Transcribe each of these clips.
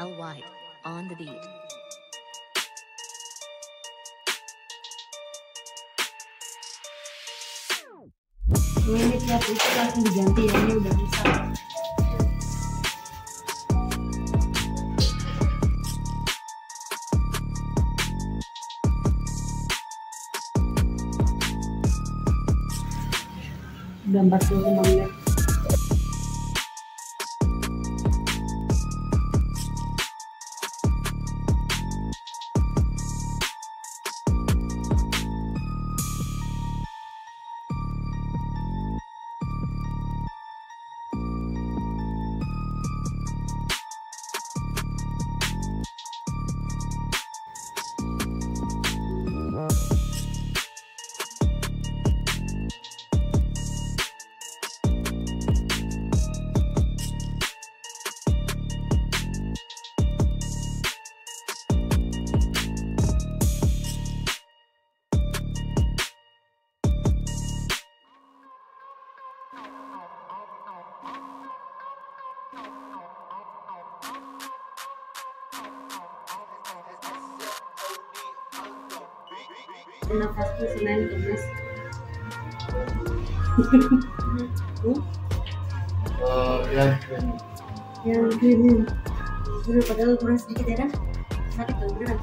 L White on the beat. ini tiap itu diganti ya ini udah bisa udah 45 menit Hello, first personal goodness. Who? Uh, yang Drini. Yang Drini. Udah padahal kurang sedikit ya kan? Sakit dong, beneran.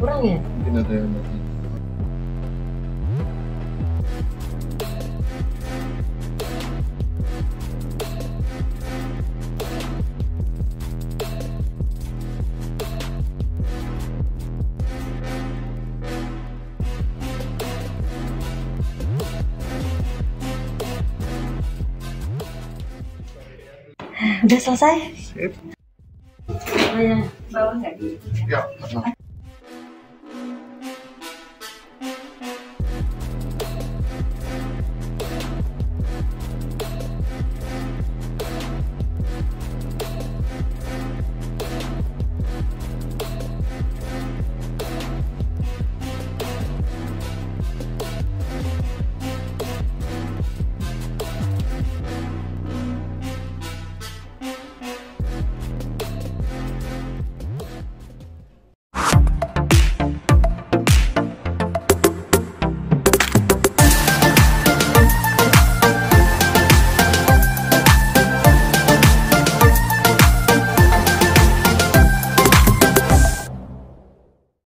Kurang ya Mungkin ada yang udah selesai Sip. oh ya Bawah jadi.